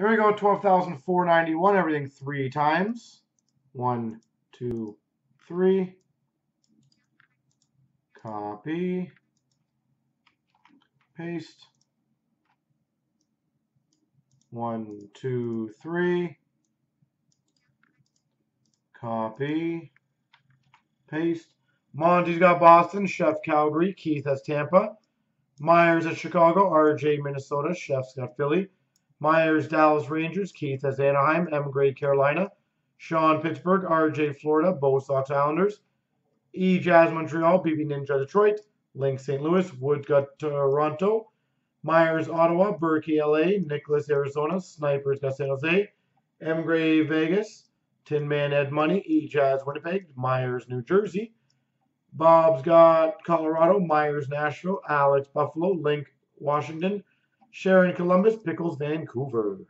Here we go, 12,491, everything three times. One, two, three. Copy. Paste. One, two, three. Copy. Paste. Monty's got Boston. Chef Calgary. Keith has Tampa. Myers at Chicago. RJ Minnesota. Chef's got Philly. Myers Dallas Rangers. Keith has Anaheim. M. Gray Carolina. Sean Pittsburgh. RJ Florida. Bo Sox Islanders. E Jazz Montreal. BB Ninja Detroit. Link St. Louis. Wood got Toronto. Myers Ottawa. Berkey LA. Nicholas Arizona. Snipers got San Jose. M. Gray Vegas. Tin Man Edmonton. E Jazz Winnipeg. Myers New Jersey. Bob's got Colorado, Myers Nashville, Alex Buffalo, Link Washington, Sharon Columbus, Pickles Vancouver.